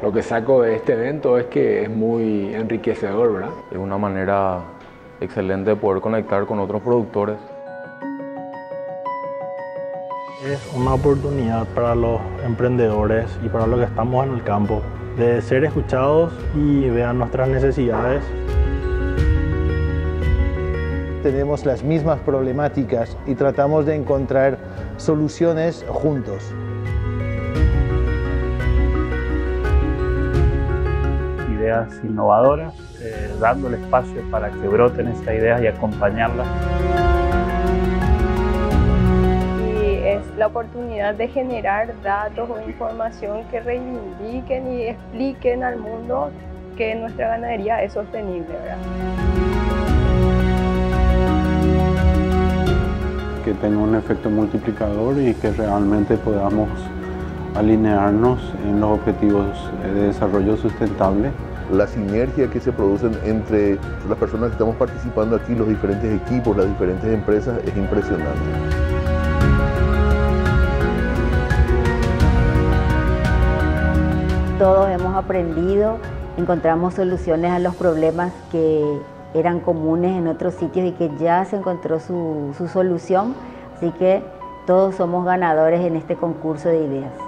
Lo que saco de este evento es que es muy enriquecedor, ¿verdad? Es una manera excelente de poder conectar con otros productores. Es una oportunidad para los emprendedores y para los que estamos en el campo de ser escuchados y vean nuestras necesidades. Tenemos las mismas problemáticas y tratamos de encontrar soluciones juntos. Ideas innovadoras, eh, dando el espacio para que broten estas ideas y acompañarlas. la oportunidad de generar datos o información que reivindiquen y expliquen al mundo que nuestra ganadería es sostenible. Que tenga un efecto multiplicador y que realmente podamos alinearnos en los objetivos de desarrollo sustentable. La sinergia que se producen entre las personas que estamos participando aquí, los diferentes equipos, las diferentes empresas, es impresionante. todos hemos aprendido, encontramos soluciones a los problemas que eran comunes en otros sitios y que ya se encontró su, su solución. Así que todos somos ganadores en este concurso de ideas.